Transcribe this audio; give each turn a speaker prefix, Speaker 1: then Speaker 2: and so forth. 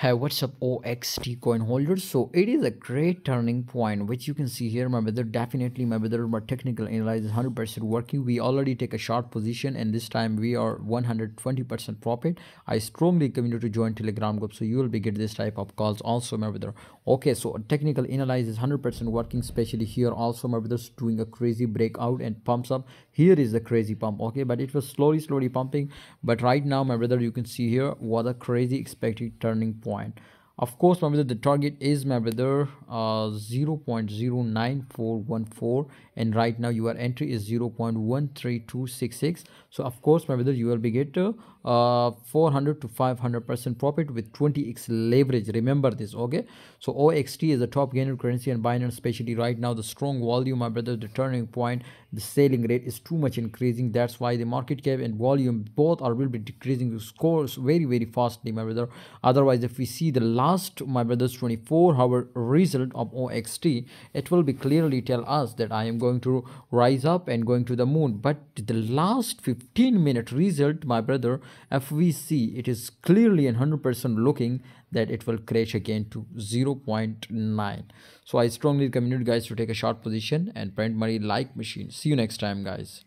Speaker 1: Hey, what's up, OXT coin holders? So it is a great turning point, which you can see here. My brother definitely, my brother, my technical analysis 100% working. We already take a short position, and this time we are 120% profit. I strongly recommend you to join Telegram group, so you will be get this type of calls also, my brother. Okay, so technical analysis 100% working, especially here. Also, my brother's doing a crazy breakout and pumps up. Here is the crazy pump, okay, but it was slowly, slowly pumping. But right now, my brother, you can see here what a crazy expected turning point point of course my brother the target is my brother uh 0.09414 and right now your entry is 0 0.13266 so of course my brother you will be get uh 400 to 500 percent profit with 20x leverage. Remember this okay? So oxt is the top gainer currency and binance especially right now the strong volume my brother the turning point the selling rate is too much increasing. That's why the market cap and volume both are will be decreasing to scores very very fastly my brother. Otherwise if we see the last last my brother's 24 hour result of oxt it will be clearly tell us that i am going to rise up and going to the moon. But the last 15 minute result my brother see it is clearly 100% looking that it will crash again to 0.9 so i strongly recommend you guys to take a short position and print money like machine. See you next time guys